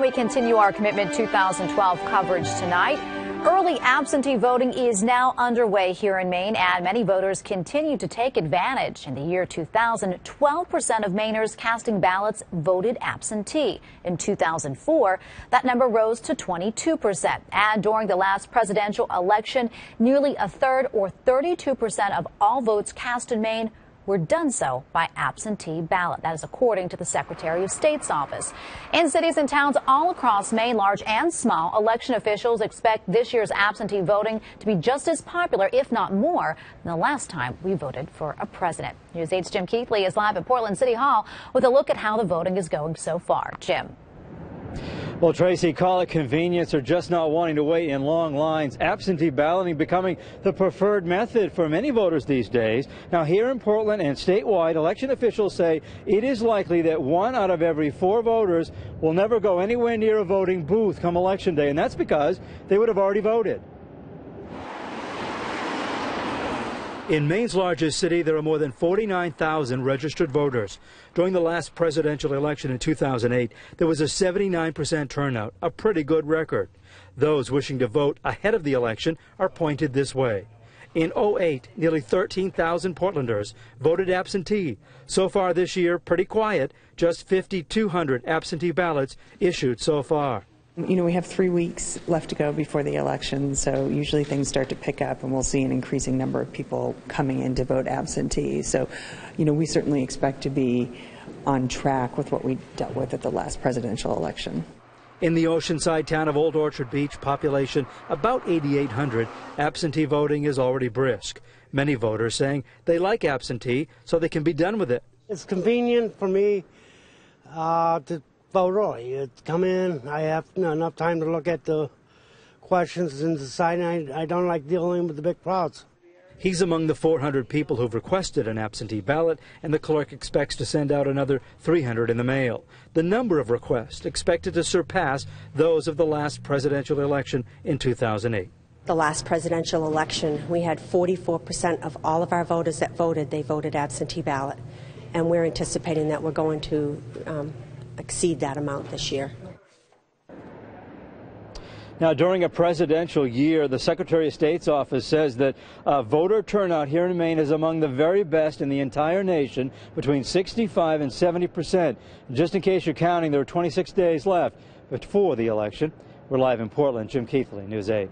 we continue our Commitment 2012 coverage tonight. Early absentee voting is now underway here in Maine, and many voters continue to take advantage. In the year 2000, 12% of Mainers casting ballots voted absentee. In 2004, that number rose to 22%. And during the last presidential election, nearly a third or 32% of all votes cast in Maine were done so by absentee ballot. That is according to the Secretary of State's office. In cities and towns all across Maine, large and small, election officials expect this year's absentee voting to be just as popular, if not more, than the last time we voted for a president. News 8's Jim Keithley is live at Portland City Hall with a look at how the voting is going so far. Jim. Well, Tracy, call it convenience or just not wanting to wait in long lines. Absentee balloting becoming the preferred method for many voters these days. Now, here in Portland and statewide, election officials say it is likely that one out of every four voters will never go anywhere near a voting booth come election day, and that's because they would have already voted. In Maine's largest city, there are more than 49,000 registered voters. During the last presidential election in 2008, there was a 79% turnout, a pretty good record. Those wishing to vote ahead of the election are pointed this way. In 08, nearly 13,000 Portlanders voted absentee. So far this year, pretty quiet, just 5,200 absentee ballots issued so far. You know, we have three weeks left to go before the election, so usually things start to pick up, and we'll see an increasing number of people coming in to vote absentee. So, you know, we certainly expect to be on track with what we dealt with at the last presidential election. In the oceanside town of Old Orchard Beach, population about 8,800, absentee voting is already brisk. Many voters saying they like absentee so they can be done with it. It's convenient for me uh, to vote early. You come in, I have enough time to look at the questions and decide. I, I don't like dealing with the big crowds. He's among the 400 people who've requested an absentee ballot, and the clerk expects to send out another 300 in the mail. The number of requests expected to surpass those of the last presidential election in 2008. The last presidential election, we had 44% of all of our voters that voted, they voted absentee ballot. And we're anticipating that we're going to um, exceed that amount this year. Now, during a presidential year, the Secretary of State's office says that uh, voter turnout here in Maine is among the very best in the entire nation, between 65 and 70 percent. Just in case you're counting, there are 26 days left before the election. We're live in Portland. Jim Keithley, News 8.